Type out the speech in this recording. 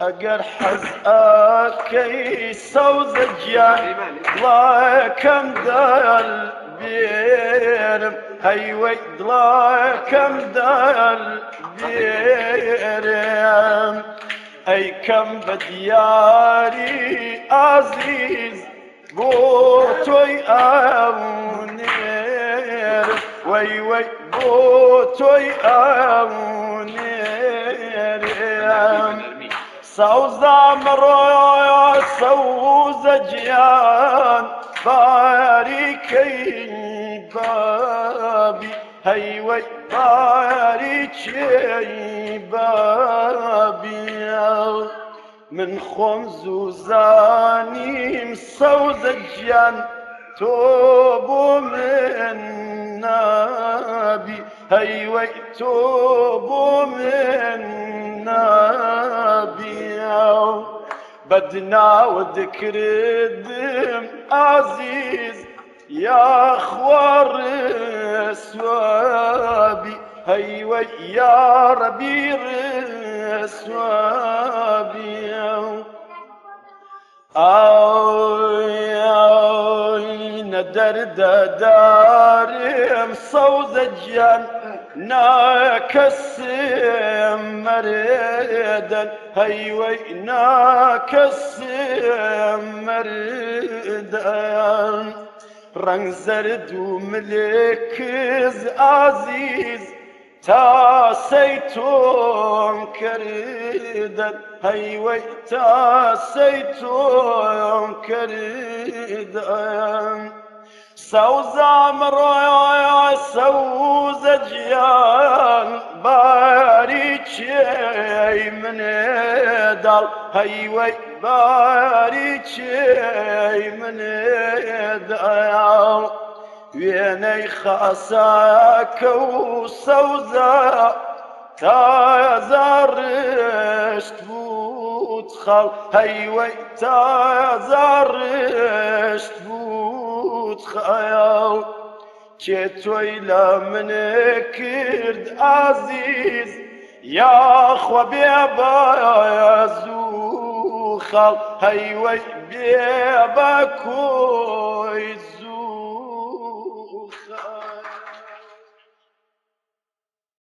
اقر حزقك سوزجان لا كم دال بيرم هيوي لا كم دال بيرم اي كم بدياري عزيز بوتوي اونير وي بوتوي اونير سوزا مرو سوز جيان باريكي بابي هي وي باريكي بابي من خمز وزاني مسود الجان توبوا من هيوي توبوا من نبي بدنا وذكر الدم عزيز يا خوار سوابي هيوي يا ربي رسوابي اوي اوي ندرد دارم صوت جان ناكس مريدا. هيوي ناكس مريدا. رنگ زرد وملك عزيز تاسيتم كريدا هيوي تاسيتم كريدا سەوزا مڕۆیا سەوزە جیان باری چێی منێداڵ هەیوەی باری چێی منێداڵ وێنەی خەساکە و سەوزە تازارشت بوو خەڵ هەیوەی تازارشت بوو خەیاڵ کێ تۆی لە منێ کرد ئازیز یاخوا بێ زوو خەڵ هەیوەی بێ بە کۆی زوو.